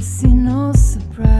I see no surprise.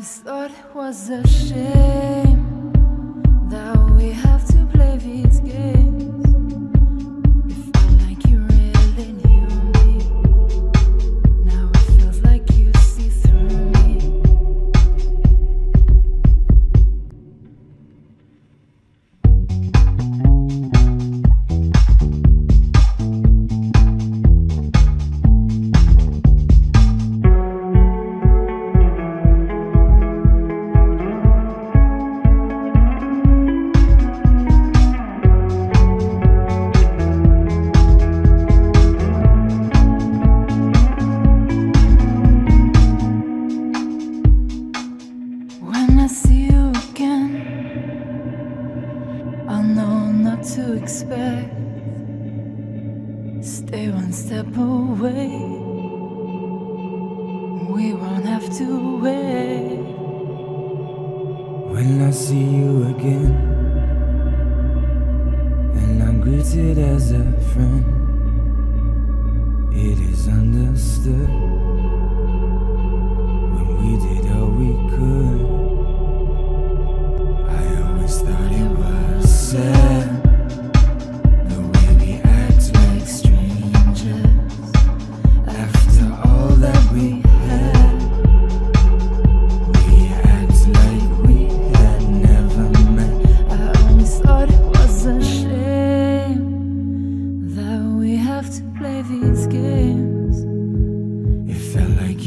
always thought it was a shame. to expect. Stay one step away. We won't have to wait. When I see you again, and I'm greeted as a friend.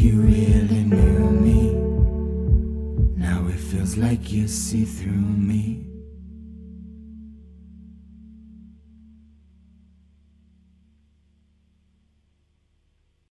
you really knew me. Now it feels like you see through me.